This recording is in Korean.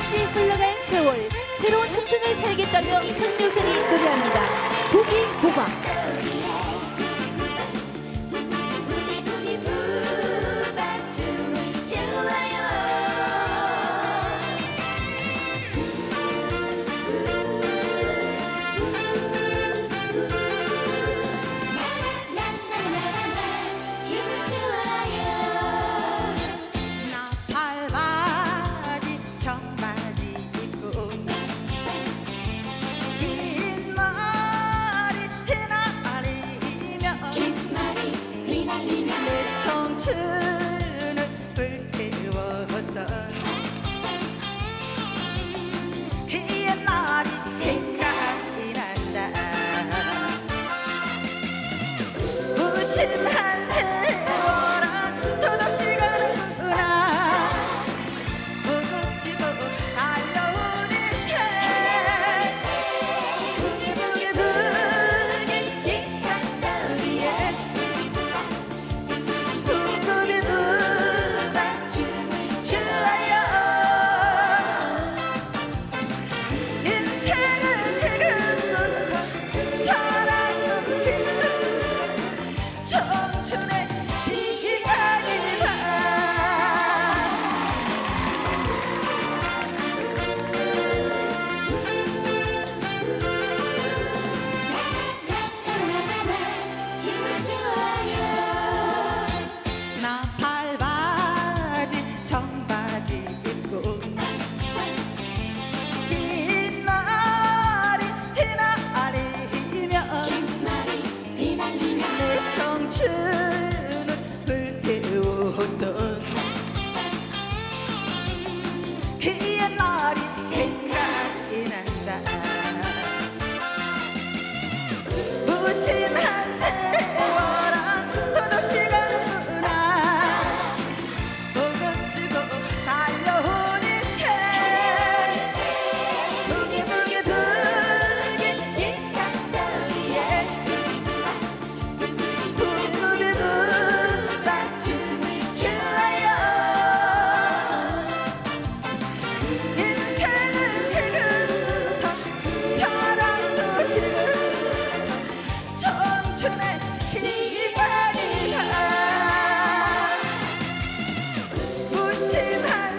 없이 흘러간 세월 새로운 청춘을 살겠다며 선교선이 노래합니다 북이 북아 to us. 내 청춘을 불태웠던 그의 말이 생각이 난다. the 期盼